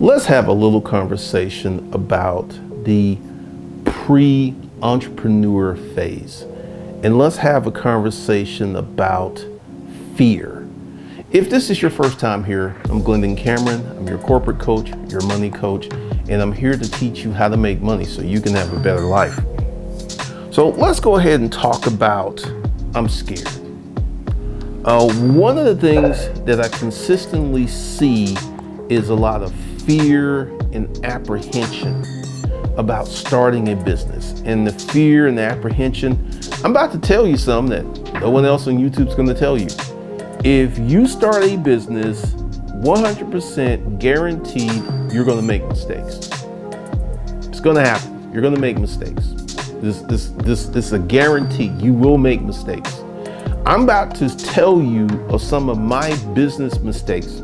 let's have a little conversation about the pre entrepreneur phase. And let's have a conversation about fear. If this is your first time here, I'm Glendon Cameron. I'm your corporate coach, your money coach, and I'm here to teach you how to make money so you can have a better life. So let's go ahead and talk about I'm scared. Uh, one of the things that I consistently see is a lot of fear and apprehension about starting a business. And the fear and the apprehension, I'm about to tell you something that no one else on YouTube is going to tell you. If you start a business, 100% guaranteed you're going to make mistakes. It's going to happen. You're going to make mistakes. This, this, this, this is a guarantee. You will make mistakes. I'm about to tell you of some of my business mistakes.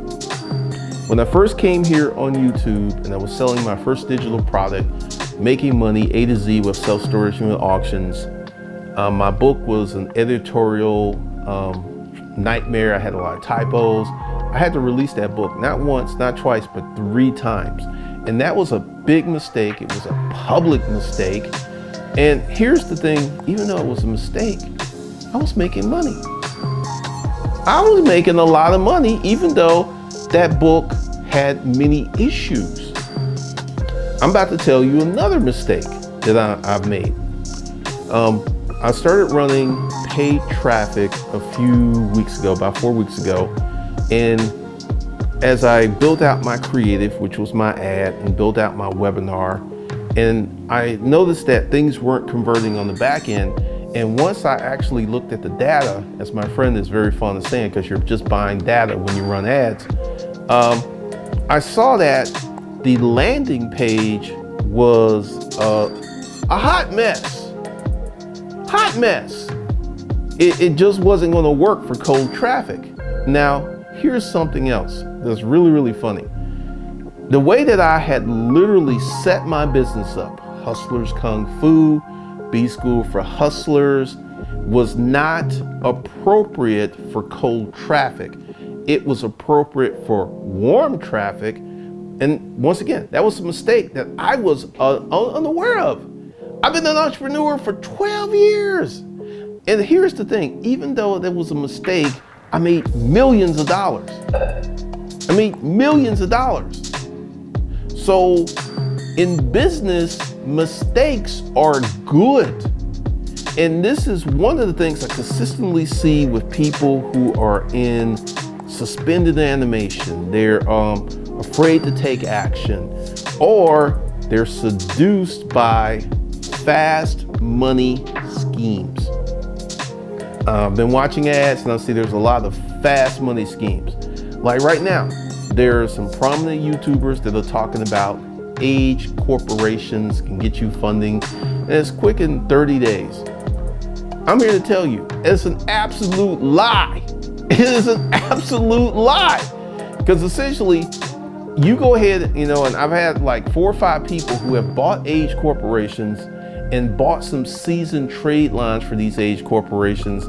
When I first came here on YouTube and I was selling my first digital product, making money A to Z with self-storage unit auctions, um, my book was an editorial um, nightmare. I had a lot of typos. I had to release that book, not once, not twice, but three times. And that was a big mistake. It was a public mistake. And here's the thing, even though it was a mistake, I was making money. I was making a lot of money, even though that book had many issues. I'm about to tell you another mistake that I, have made. Um, I started running paid traffic a few weeks ago, about four weeks ago, and as I built out my creative, which was my ad, and built out my webinar, and I noticed that things weren't converting on the back end, and once I actually looked at the data, as my friend is very fond of saying, because you're just buying data when you run ads, um, I saw that the landing page was uh, a hot mess. Hot mess. It, it just wasn't going to work for cold traffic. Now, here's something else that's really, really funny. The way that I had literally set my business up, Hustlers Kung Fu, B School for Hustlers was not appropriate for cold traffic. It was appropriate for warm traffic. And once again, that was a mistake that I was uh, unaware of. I've been an entrepreneur for 12 years. And here's the thing, even though that was a mistake, I made millions of dollars. I made millions of dollars. So in business, mistakes are good. And this is one of the things I consistently see with people who are in suspended animation. They're um, afraid to take action or they're seduced by fast money schemes. Uh, I've been watching ads and I see there's a lot of fast money schemes. Like right now, there are some prominent YouTubers that are talking about age corporations can get you funding, and it's quick in 30 days. I'm here to tell you, it's an absolute lie. It is an absolute lie. Because essentially, you go ahead, you know, and I've had like four or five people who have bought age corporations and bought some seasoned trade lines for these age corporations,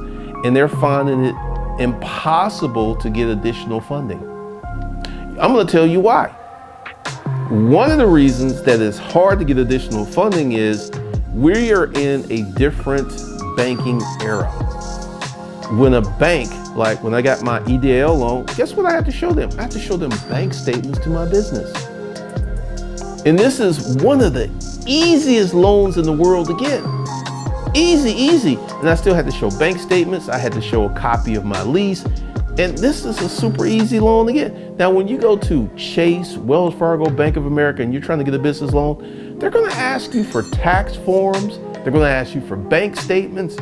and they're finding it impossible to get additional funding. I'm going to tell you why. One of the reasons that it's hard to get additional funding is we are in a different banking era. When a bank, like when I got my EIDL loan, guess what I had to show them? I had to show them bank statements to my business. And this is one of the easiest loans in the world to get. Easy, easy. And I still had to show bank statements. I had to show a copy of my lease. And this is a super easy loan to get. Now, when you go to Chase, Wells Fargo, Bank of America, and you're trying to get a business loan, they're going to ask you for tax forms. They're going to ask you for bank statements.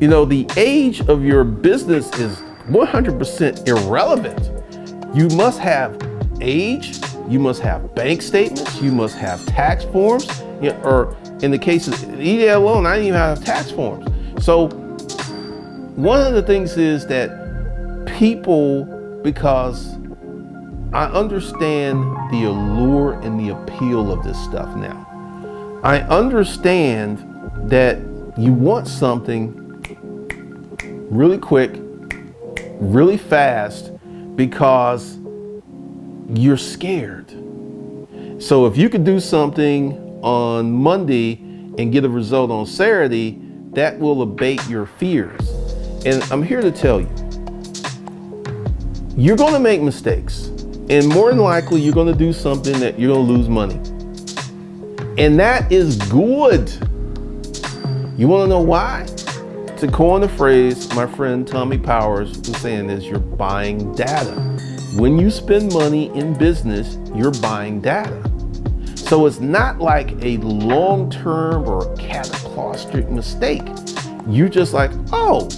You know, the age of your business is 100% irrelevant. You must have age, you must have bank statements, you must have tax forms, or in the case of EIDL loan, I didn't even have tax forms. So one of the things is that people because I understand the allure and the appeal of this stuff now. I understand that you want something really quick, really fast because you're scared. So if you could do something on Monday and get a result on Saturday, that will abate your fears. And I'm here to tell you, you're going to make mistakes. And more than likely, you're going to do something that you're going to lose money. And that is good. You want to know why? To coin the phrase my friend Tommy Powers was saying is you're buying data. When you spend money in business, you're buying data. So it's not like a long term or catastrophic mistake. You're just like, oh,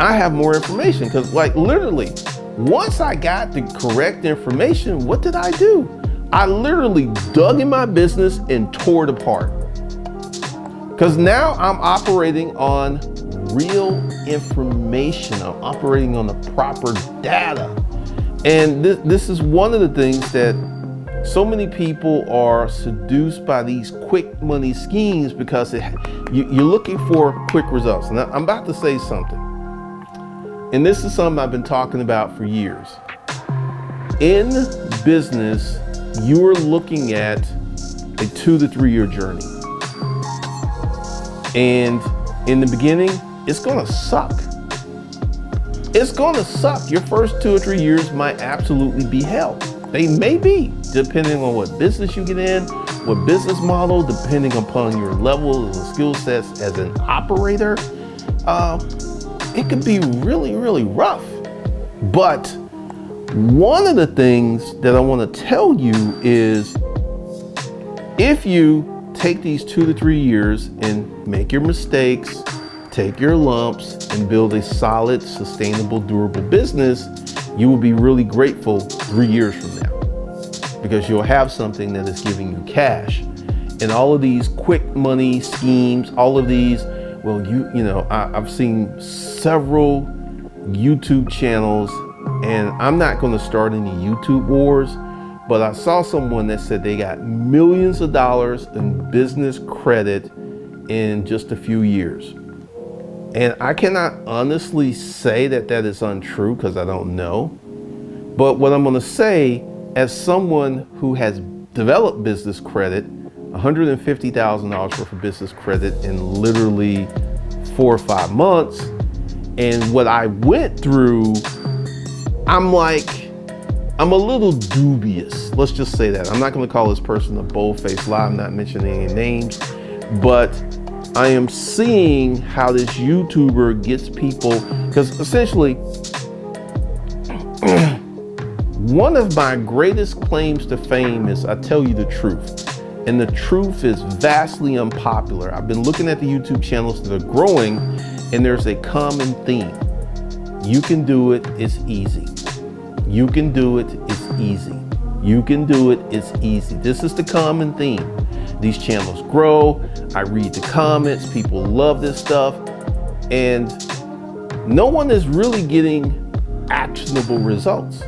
I have more information. Because, like, literally, once I got the correct information, what did I do? I literally dug in my business and tore it apart. Because now I'm operating on real information, I'm operating on the proper data. And th- this is one of the things that so many people are seduced by these quick money schemes because it, you, are looking for quick results. And I'm about to say something. And this is something I've been talking about for years. In business, you're looking at a two to three year journey. And in the beginning, it's gonna suck. It's gonna suck. Your first two or three years might absolutely be hell. They may be, depending on what business you get in, what business model, depending upon your level and skill sets as an operator. Uh, it could be really, really rough. But one of the things that I want to tell you is if you take these two to three years and make your mistakes, take your lumps, and build a solid, sustainable, durable business, you will be really grateful three years from now because you'll have something that is giving you cash. And all of these quick money schemes, all of these, well, you you know, I, have seen several YouTube channels, and I'm not going to start any YouTube wars, but I saw someone that said they got millions of dollars in business credit in just a few years. And I cannot honestly say that that is untrue because I don't know. But what I'm going to say, as someone who has developed business credit, $150,000 worth of business credit in literally four or five months, and what I went through, I'm like, I'm a little dubious. Let's just say that. I'm not going to call this person a bold-faced lie. I'm not mentioning any names, but I am seeing how this YouTuber gets people, because essentially, one of my greatest claims to fame is I tell you the truth. And the truth is vastly unpopular. I've been looking at the YouTube channels that are growing, and there's a common theme. You can do it, it's easy. You can do it, it's easy. You can do it, it's easy. This is the common theme. These channels grow. I read the comments. People love this stuff. And no one is really getting actionable results.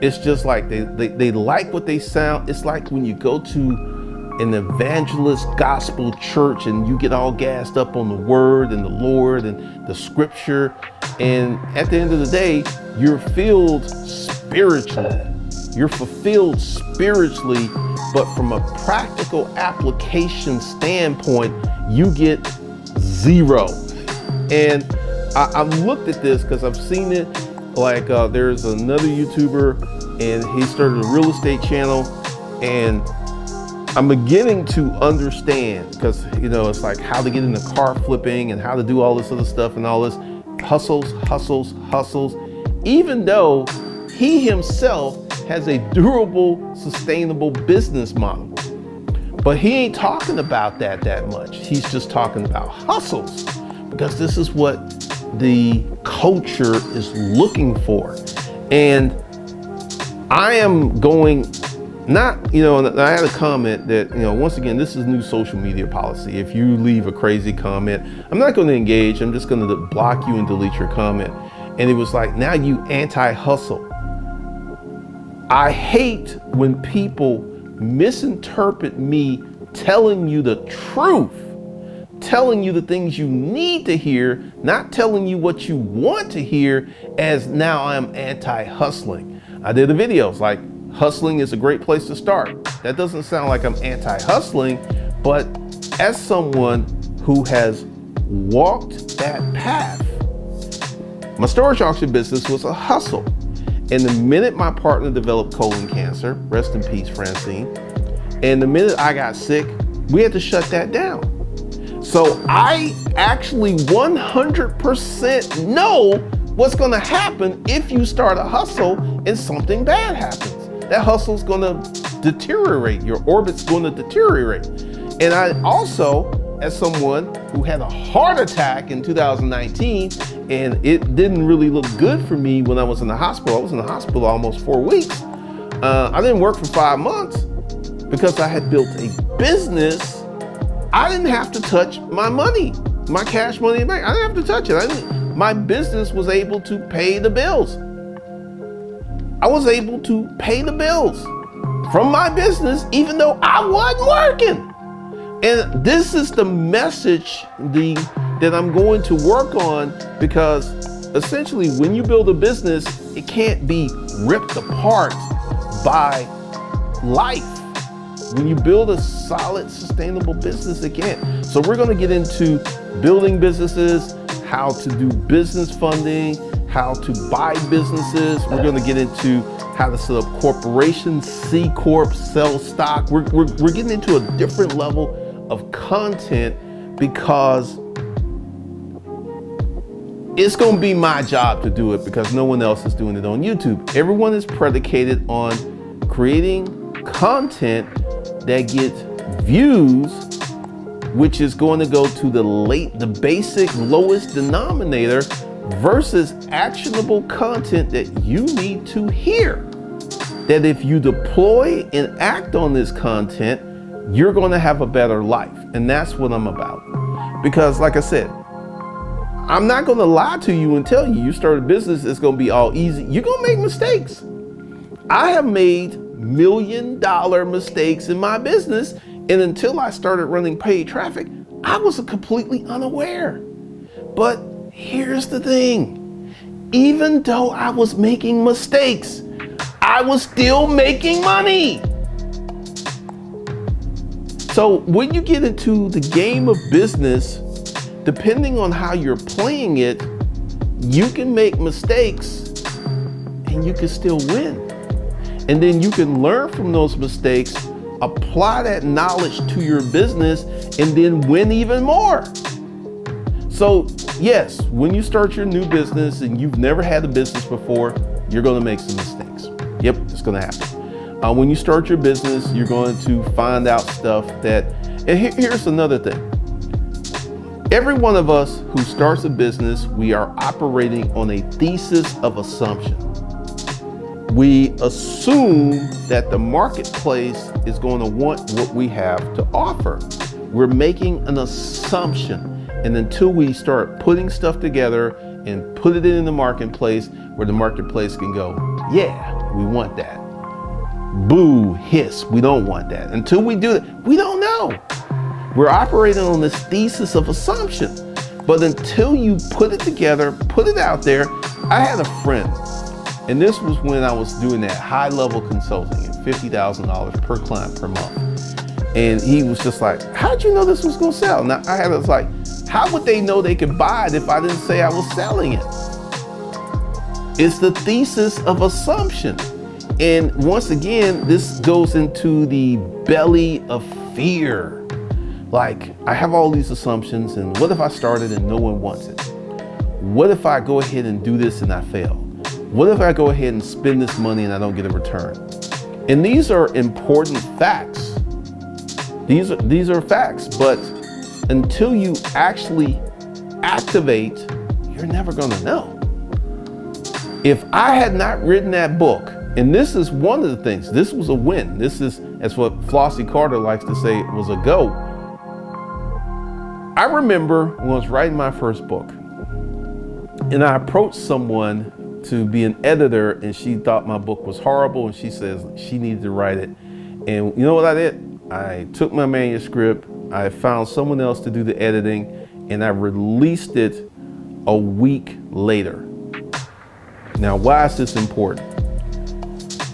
It's just like they, they, they like what they sound. It's like when you go to an evangelist gospel church and you get all gassed up on the word and the Lord and the scripture. And at the end of the day, you're filled spiritually. You're fulfilled spiritually but from a practical application standpoint, you get zero. And I, have looked at this because I've seen it. Like uh, there's another YouTuber and he started a real estate channel and I'm beginning to understand because you know it's like how to get into car flipping and how to do all this other stuff and all this hustles, hustles, hustles. Even though he himself has a durable, sustainable business model. But he ain't talking about that that much. He's just talking about hustles because this is what the culture is looking for. And I am going not, you know, I had a comment that, you know, once again, this is new social media policy. If you leave a crazy comment, I'm not going to engage. I'm just going to block you and delete your comment. And it was like, now you anti hustle. I hate when people misinterpret me telling you the truth, telling you the things you need to hear, not telling you what you want to hear, as now I'm anti hustling. I did a videos like hustling is a great place to start. That doesn't sound like I'm anti hustling, but as someone who has walked that path, my storage auction business was a hustle. And the minute my partner developed colon cancer, rest in peace, Francine, and the minute I got sick, we had to shut that down. So I actually 100% know what's gonna happen if you start a hustle and something bad happens. That hustle's gonna deteriorate, your orbit's gonna deteriorate. And I also, as someone who had a heart attack in 2019, and it didn't really look good for me when I was in the hospital. I was in the hospital almost four weeks. Uh, I didn't work for five months because I had built a business. I didn't have to touch my money, my cash money in the bank. I didn't have to touch it. My business was able to pay the bills. I was able to pay the bills from my business, even though I wasn't working. And this is the message the, that I'm going to work on because essentially, when you build a business, it can't be ripped apart by life. When you build a solid, sustainable business, it can't. So, we're going to get into building businesses, how to do business funding, how to buy businesses. We're going to get into how to set up corporations, C Corp, sell stock. We're, we're, we're getting into a different level of content because it's going to be my job to do it because no one else is doing it on YouTube. Everyone is predicated on creating content that gets views which is going to go to the late the basic lowest denominator versus actionable content that you need to hear. That if you deploy and act on this content, you're going to have a better life. And that's what I'm about. Because, like I said, I'm not going to lie to you and tell you you start a business, it's going to be all easy. You're going to make mistakes. I have made million dollar mistakes in my business. And until I started running paid traffic, I was completely unaware. But here's the thing even though I was making mistakes, I was still making money. So when you get into the game of business, depending on how you're playing it, you can make mistakes and you can still win. And then you can learn from those mistakes, apply that knowledge to your business, and then win even more. So, yes, when you start your new business and you've never had a business before, you're going to make some mistakes. Yep, it's going to happen. Uh, when you start your business, you're going to find out stuff that, and here's another thing. Every one of us who starts a business, we are operating on a thesis of assumption. We assume that the marketplace is going to want what we have to offer. We're making an assumption. And until we start putting stuff together and put it in the marketplace where the marketplace can go, yeah, we want that boo, hiss. We don't want that. Until we do that, we don't know. We're operating on this thesis of assumption. But until you put it together, put it out there, I had a friend, and this was when I was doing that high level consulting at $50,000 per client per month. And he was just like, How'd you know this was gonna sell? Now I had was like, How would they know they could buy it if I didn't say I was selling it? It's the thesis of assumption. And once again, this goes into the belly of fear. Like, I have all these assumptions, and what if I started and no one wants it? What if I go ahead and do this and I fail? What if I go ahead and spend this money and I don't get a return? And these are important facts. These are, these are facts, but until you actually activate, you're never gonna know. If I had not written that book, and this is one of the things. This was a win. This is, as what Flossy Carter likes to say, was a go. I remember when I was writing my first book, and I approached someone to be an editor, and she thought my book was horrible, and she says she needed to write it. And you know what I did? I took my manuscript, I found someone else to do the editing, and I released it a week later. Now, why is this important?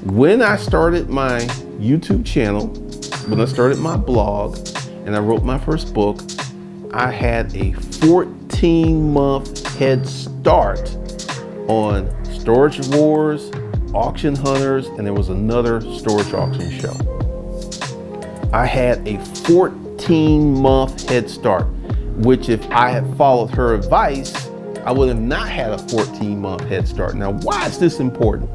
When I started my YouTube channel, when I started my blog, and I wrote my first book, I had a 14 month head start on Storage Wars, Auction Hunters, and there was another storage auction show. I had a 14 month head start, which if I had followed her advice, I would have not had a 14 month head start. Now, why is this important?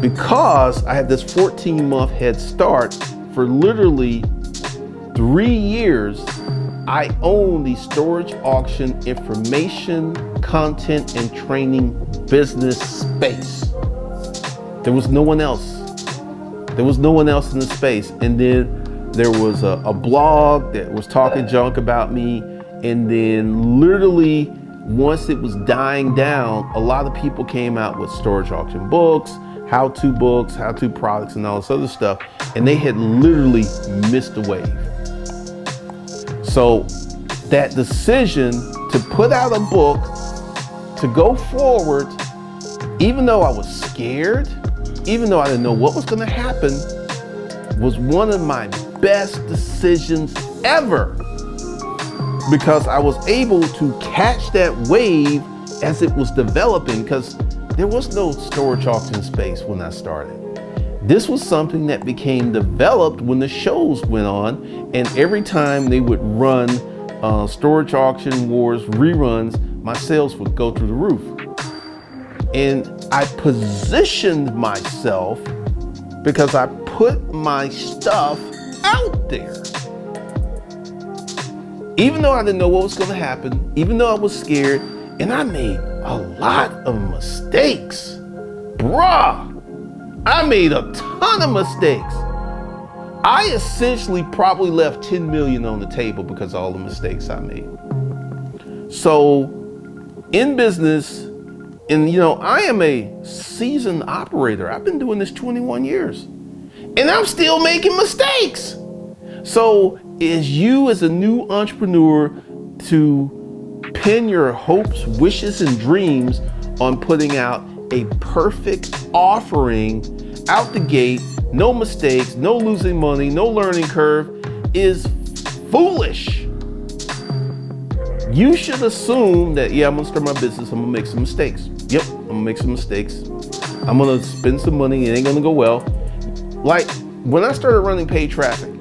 Because I had this 14 month head start for literally three years, I own the storage auction information, content, and training business space. There was no one else. There was no one else in the space. And then there was a, a blog that was talking junk about me. And then literally once it was dying down, a lot of people came out with storage auction books, how-to books, how-to products, and all this other stuff, and they had literally missed the wave. So that decision to put out a book, to go forward, even though I was scared, even though I didn't know what was going to happen, was one of my best decisions ever because I was able to catch that wave as it was developing because there was no storage auction space when I started. This was something that became developed when the shows went on and every time they would run uh, storage auction wars reruns, my sales would go through the roof. And I positioned myself because I put my stuff out there. Even though I didn't know what was going to happen, even though I was scared, and I made a lot of mistakes. Bruh, I made a ton of mistakes. I essentially probably left 10 million on the table because of all the mistakes I made. So in business, and you know, I am a seasoned operator. I've been doing this 21 years and I'm still making mistakes. So is you as a new entrepreneur to pin your hopes, wishes, and dreams on putting out a perfect offering out the gate, no mistakes, no losing money, no learning curve is foolish. You should assume that, yeah, I'm gonna start my business, I'm gonna make some mistakes. Yep, I'm gonna make some mistakes. I'm gonna spend some money, it ain't gonna go well. Like when I started running paid traffic,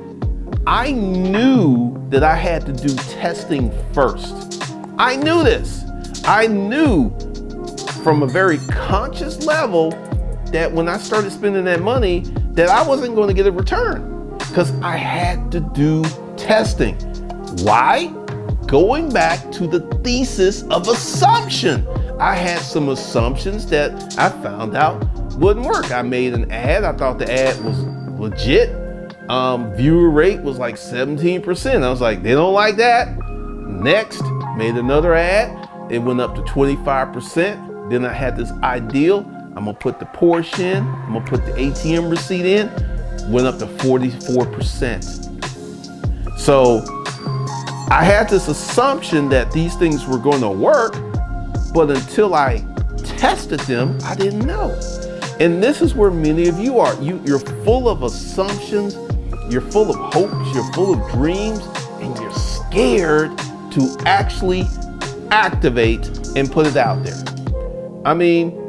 I knew that I had to do testing first. I knew this. I knew from a very conscious level that when I started spending that money, that I wasn't going to get a return because I had to do testing. Why? Going back to the thesis of assumption. I had some assumptions that I found out wouldn't work. I made an ad. I thought the ad was legit. Um, viewer rate was like 17%. I was like, they don't like that. Next, made another ad. It went up to 25%. Then I had this ideal. I'm gonna put the Porsche in. I'm gonna put the ATM receipt in. Went up to 44%. So I had this assumption that these things were going to work, but until I tested them, I didn't know. And this is where many of you are. You, you're full of assumptions, you're full of hopes, you're full of dreams, and you're scared to actually activate and put it out there. I mean,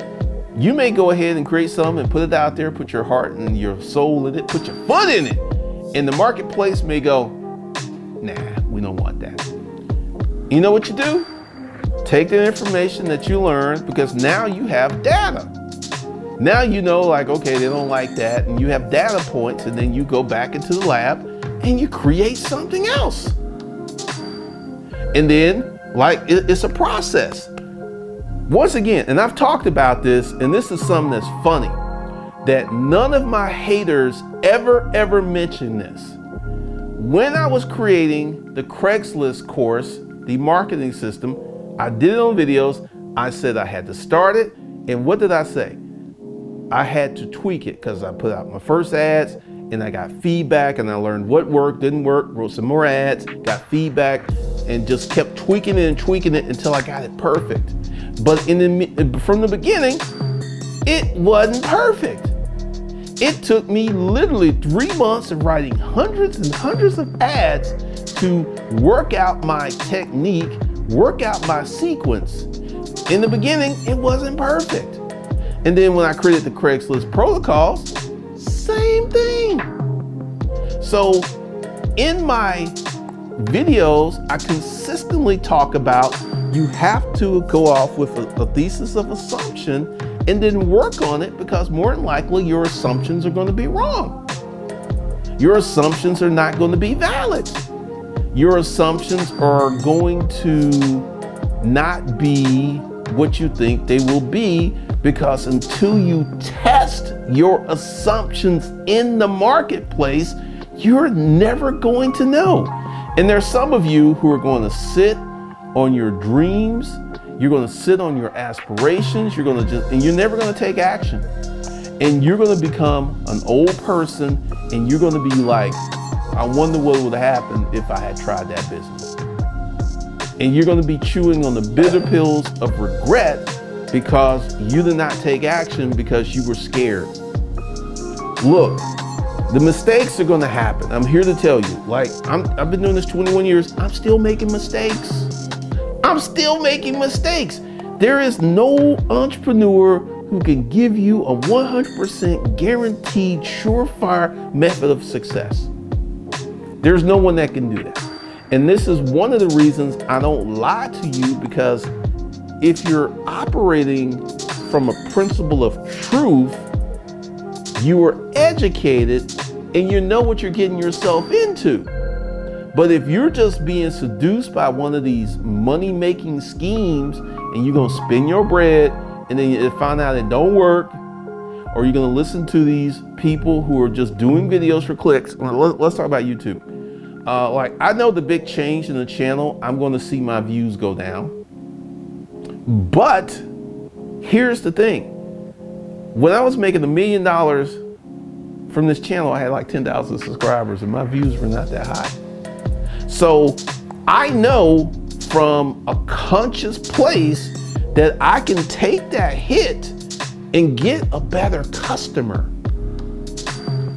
you may go ahead and create something and put it out there, put your heart and your soul in it, put your foot in it. And the marketplace may go, nah, we don't want that. You know what you do? Take the information that you learned because now you have data. Now you know, like, okay, they don't like that, and you have data points, and then you go back into the lab and you create something else. And then, like, it's a process. Once again, and I've talked about this, and this is something that's funny that none of my haters ever, ever mention this. When I was creating the Craigslist course, the marketing system, I did it on videos. I said I had to start it. And what did I say? I had to tweak it because I put out my first ads and I got feedback and I learned what worked, didn't work, wrote some more ads, got feedback, and just kept tweaking it and tweaking it until I got it perfect. But in the, from the beginning, it wasn't perfect. It took me literally three months of writing hundreds and hundreds of ads to work out my technique, work out my sequence. In the beginning, it wasn't perfect. And then when I created the Craigslist protocols, same thing. So in my videos, I consistently talk about you have to go off with a, a thesis of assumption and then work on it because more than likely your assumptions are going to be wrong. Your assumptions are not going to be valid. Your assumptions are going to not be what you think they will be because until you test your assumptions in the marketplace, you're never going to know. And there's some of you who are going to sit on your dreams, you're going to sit on your aspirations, you're going to just, and you're never going to take action. And you're going to become an old person and you're going to be like, I wonder what would have happened if I had tried that business. And you're going to be chewing on the bitter pills of regret because you did not take action because you were scared. Look, the mistakes are going to happen. I'm here to tell you. Like, I'm, I've been doing this 21 years. I'm still making mistakes. I'm still making mistakes. There is no entrepreneur who can give you a 100% guaranteed, surefire method of success. There's no one that can do that. And this is one of the reasons I don't lie to you because if you're operating from a principle of truth, you are educated and you know what you're getting yourself into. But if you're just being seduced by one of these money making schemes and you're gonna spend your bread and then you find out it don't work, or you're gonna listen to these people who are just doing videos for clicks. Let's talk about YouTube. Uh, like I know the big change in the channel, I'm gonna see my views go down. But here's the thing. When I was making a million dollars from this channel, I had like 10,000 subscribers and my views were not that high. So I know from a conscious place that I can take that hit and get a better customer.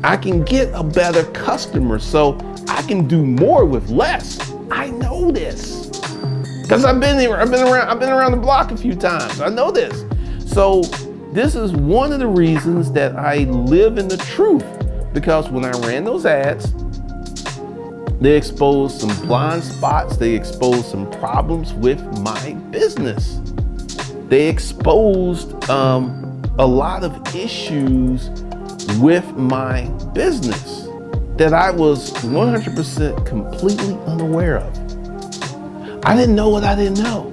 I can get a better customer so I can do more with less. I know this. Cuz I've been here, I've been around I've been around the block a few times. I know this. So this is one of the reasons that I live in the truth because when I ran those ads, they exposed some blind spots, they exposed some problems with my business. They exposed um, a lot of issues with my business that I was 100% completely unaware of. I didn't know what I didn't know.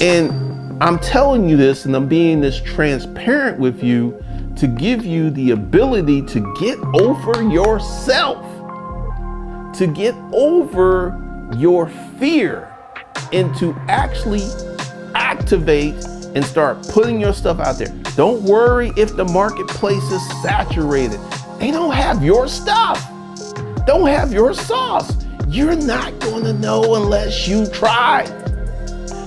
And I'm telling you this and I'm being this transparent with you to give you the ability to get over yourself, to get over your fear, and to actually activate and start putting your stuff out there. Don't worry if the marketplace is saturated. They don't have your stuff, don't have your sauce. You're not going to know unless you try.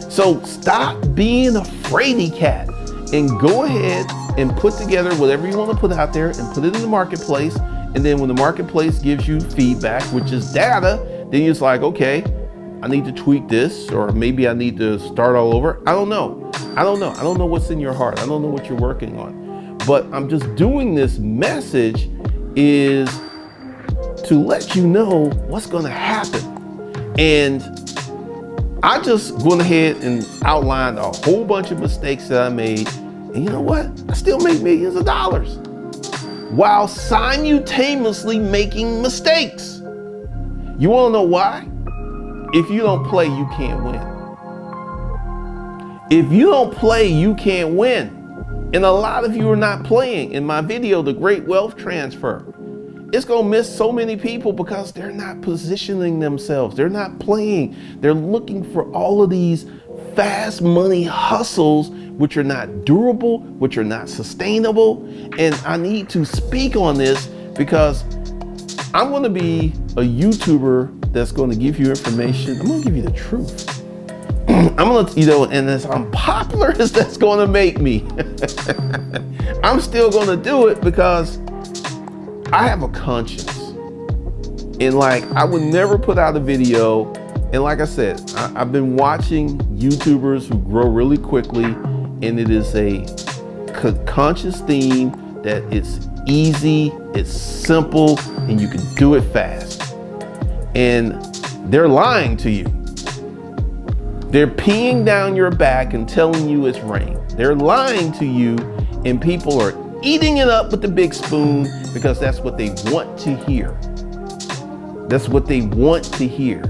So stop being a fraidy cat and go ahead and put together whatever you want to put out there and put it in the marketplace. And then when the marketplace gives you feedback, which is data, then it's like, okay, I need to tweak this, or maybe I need to start all over. I don't know. I don't know. I don't know what's in your heart. I don't know what you're working on. But I'm just doing this message is to let you know what's to happen. And I just went ahead and outlined a whole bunch of mistakes that I made. And you know what? I still make millions of dollars while simultaneously making mistakes. You want to know why? If you don't play, you can't win. If you don't play, you can't win. And a lot of you are not playing. In my video, The Great Wealth Transfer, it's going to miss so many people because they're not positioning themselves. They're not playing. They're looking for all of these fast money hustles, which are not durable, which are not sustainable. And I need to speak on this because I'm to be a YouTuber that's going to give you information. I'm to give you the truth. I'm gonna, you know, and as unpopular as that's gonna make me, I'm still to do it because I have a conscience. And like, I would never put out a video. And like I said, I, have been watching YouTubers who grow really quickly, and it is a conscious theme that it's easy, it's simple, and you can do it fast. And they're lying to you. They're peeing down your back and telling you it's rain. They're lying to you, and people are eating it up with the big spoon because that's what they want to hear. That's what they want to hear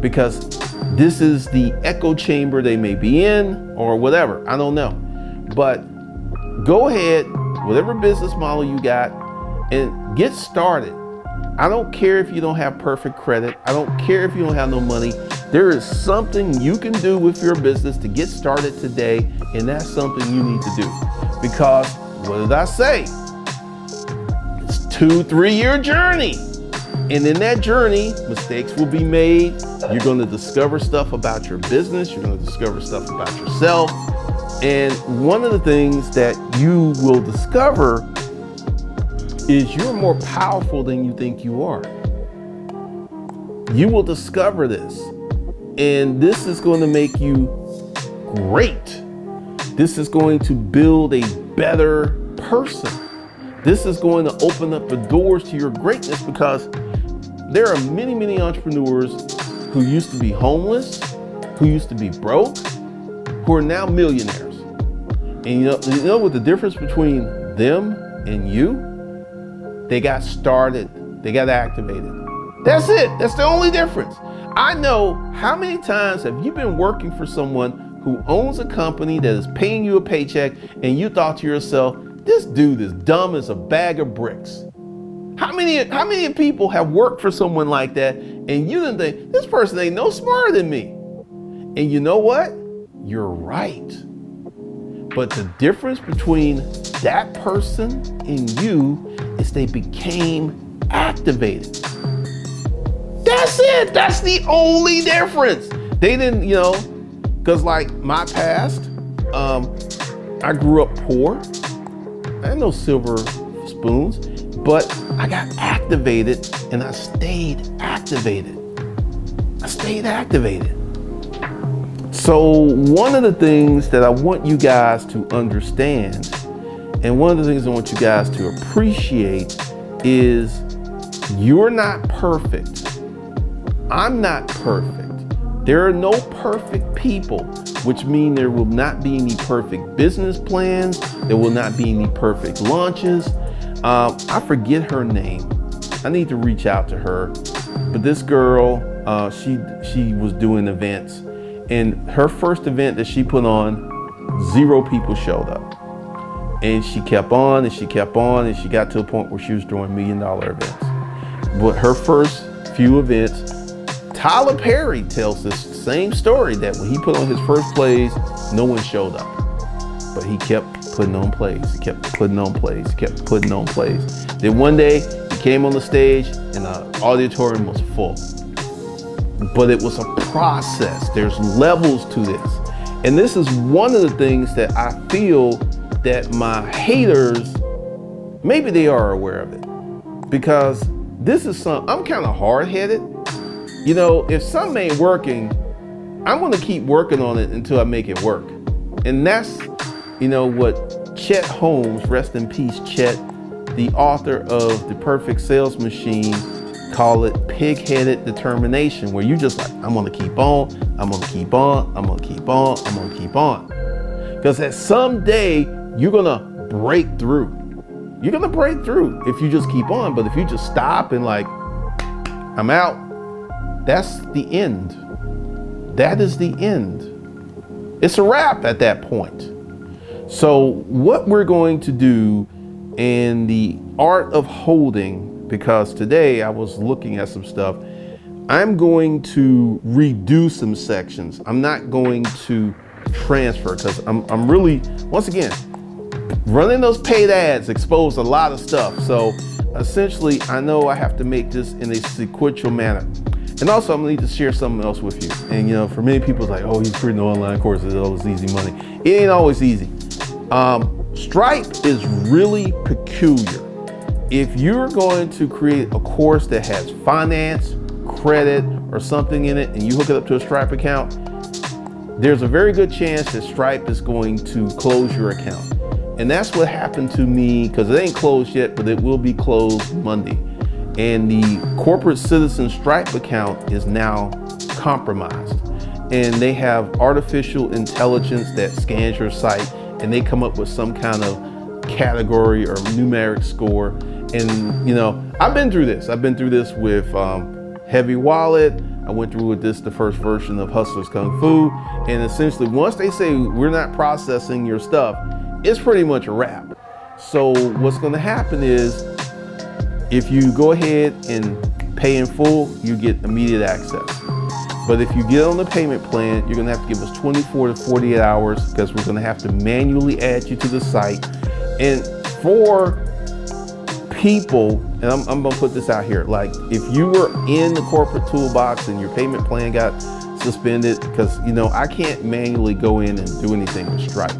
because this is the echo chamber they may be in or whatever. I don't know. But go ahead, whatever business model you got, and get started. I don't care if you don't have perfect credit. I don't care if you don't have no money. There is something you can do with your business to get started today, and that's something you need to do. Because what did I say? It's two, three year journey. And in that journey, mistakes will be made. You're going to discover stuff about your business. You're to discover stuff about yourself. And one of the things that you will discover is you're more powerful than you think you are. You will discover this. And this is going to make you great. This is going to build a better person. This is going to open up the doors to your greatness because there are many, many entrepreneurs who used to be homeless, who used to be broke, who are now millionaires. And you know, you know what the difference between them and you? They got started, they got activated. That's it. That's the only difference. I know how many times have you been working for someone who owns a company that is paying you a paycheck and you thought to yourself, this dude is dumb as a bag of bricks. How many how many people have worked for someone like that and you didn't think this person ain't no smarter than me? And you know what? You're right. But the difference between that person and you is they became activated. That's it. That's the only difference. They didn't, you know, because like my past, um, I grew up poor. I had no silver spoons, but I got activated and I stayed activated. I stayed activated. So, one of the things that I want you guys to understand and one of the things I want you guys to appreciate is you're not perfect. I'm not perfect. There are no perfect people, which mean there will not be any perfect business plans. There will not be any perfect launches. Um, I forget her name. I need to reach out to her. But this girl, uh, she she was doing events, and her first event that she put on, zero people showed up. And she kept on and she kept on and she got to a point where she was doing million dollar events. But her first few events, Tyler Perry tells this same story that when he put on his first plays, no one showed up. But he kept putting on plays, he kept putting on plays, he kept putting on plays. Then one day he came on the stage and the auditorium was full. But it was a process. There's levels to this. And this is one of the things that I feel that my haters, maybe they are aware of it. Because this is some, I'm kind of hard headed. You know, if something ain't working, I'm to keep working on it until I make it work. And that's, you know, what Chet Holmes, rest in peace, Chet, the author of The Perfect Sales Machine, call it pig-headed determination, where you just like, I'm gonna keep on, I'm gonna keep on, I'm gonna keep on, I'm gonna keep on. Because at some day, you're gonna break through. You're gonna break through if you just keep on. But if you just stop and like, I'm out, that's the end. That is the end. It's a wrap at that point. So, what we're going to do in the art of holding, because today I was looking at some stuff, I'm going to redo some sections. I'm not going to transfer because I'm, I'm really, once again, running those paid ads exposed a lot of stuff. So essentially, I know I have to make this in a sequential manner. And also, I'm gonna need to share something else with you. And you know, for many people, it's like, oh, he's creating online courses, oh, it's easy money. It ain't always easy. Um, Stripe is really peculiar. If you're going to create a course that has finance, credit, or something in it, and you hook it up to a Stripe account, there's a very good chance that Stripe is going to close your account. And that's what happened to me because it ain't closed yet, but it will be closed Monday. And the corporate citizen Stripe account is now compromised. And they have artificial intelligence that scans your site and they come up with some kind of category or numeric score. And, you know, I've been through this. I've been through this with um, Heavy Wallet. I went through with this, the first version of Hustlers Kung Fu. And essentially, once they say we're not processing your stuff, it's pretty much a wrap. So what's to happen is if you go ahead and pay in full, you get immediate access. But if you get on the payment plan, you're gonna have to give us 24 to 48 hours because we're gonna have to manually add you to the site. And for people, and I'm, I'm, gonna put this out here, like if you were in the corporate toolbox and your payment plan got suspended, because you know, I can't manually go in and do anything with Stripe.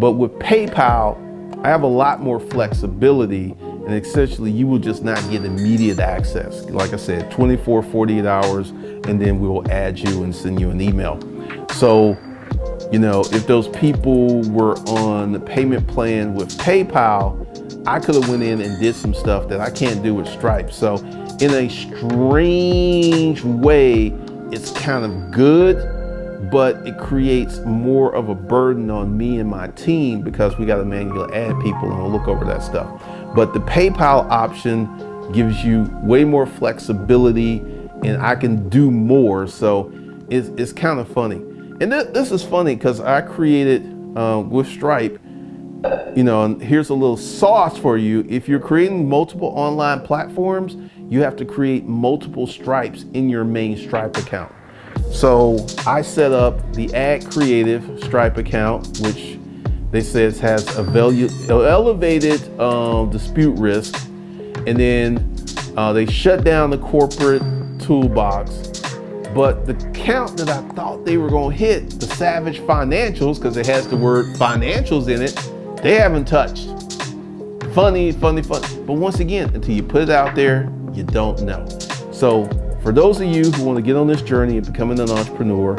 But with PayPal, I have a lot more flexibility and essentially you will just not get immediate access. Like I said, 24, 48 hours, and then we will add you and send you an email. So, you know, if those people were on the payment plan with PayPal, I could have went in and did some stuff that I can't do with Stripe. So in a strange way, it's kind of good, but it creates more of a burden on me and my team because we got to manually add people and we'll look over that stuff. But the PayPal option gives you way more flexibility and I can do more. So it's, it's kind of funny. And th this is funny because I created uh, with Stripe, you know, and here's a little sauce for you. If you're creating multiple online platforms, you have to create multiple stripes in your main Stripe account. So I set up the Ad Creative Stripe account, which they say it has a value, elevated um, dispute risk, and then uh, they shut down the corporate toolbox. But the count that I thought they were going to hit, the Savage Financials, because it has the word financials in it, they haven't touched. Funny, funny, funny. But once again, until you put it out there, you don't know. So for those of you who want to get on this journey of becoming an entrepreneur,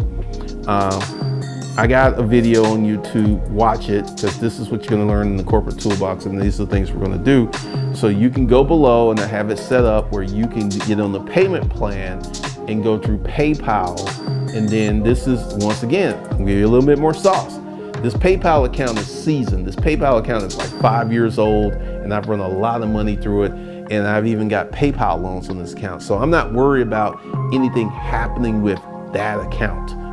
um, I got a video on YouTube, watch it, because this is what you're gonna learn in the corporate toolbox and these are the things we're gonna do. So you can go below and I have it set up where you can get on the payment plan and go through PayPal. And then this is, once again, I'm gonna give you a little bit more sauce. This PayPal account is seasoned. This PayPal account is like five years old and I've run a lot of money through it and I've even got PayPal loans on this account. So I'm not worried about anything happening with that account.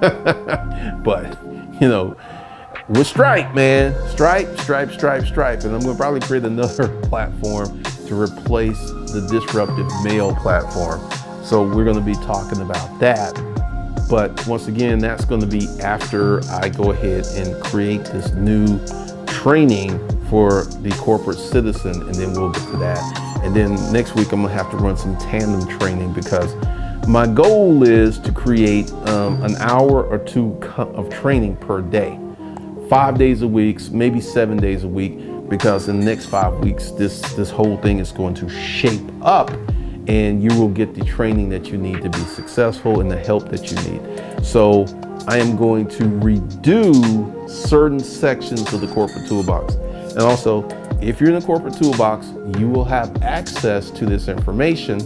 but, you know, with Stripe, man, Stripe, Stripe, Stripe, Stripe. And I'm gonna probably create another platform to replace the disruptive mail platform. So we're gonna be talking about that. But once again, that's gonna be after I go ahead and create this new training for the corporate citizen, and then we'll get to that. And then next week, I'm gonna have to run some tandem training because my goal is to create um, an hour or two of training per day, five days a week, maybe seven days a week, because in the next five weeks, this, this whole thing is going to shape up and you will get the training that you need to be successful and the help that you need. So I am going to redo certain sections of the corporate toolbox. And also, if you're in the corporate toolbox, you will have access to this information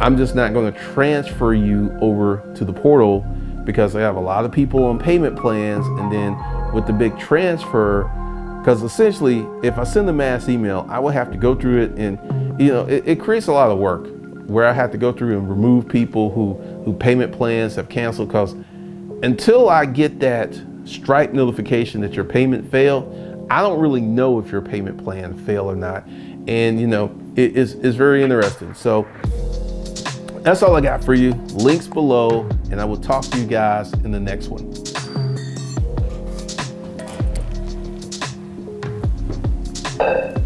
I'm just not going to transfer you over to the portal because I have a lot of people on payment plans. And then with the big transfer, because essentially, if I send a mass email, I will have to go through it and, you know, it, it creates a lot of work where I have to go through and remove people who, who payment plans have canceled because until I get that Stripe notification that your payment failed, I don't really know if your payment plan failed or not. And, you know, it is, is very interesting. So that's all I got for you. Links below, and I will talk to you guys in the next one. Uh.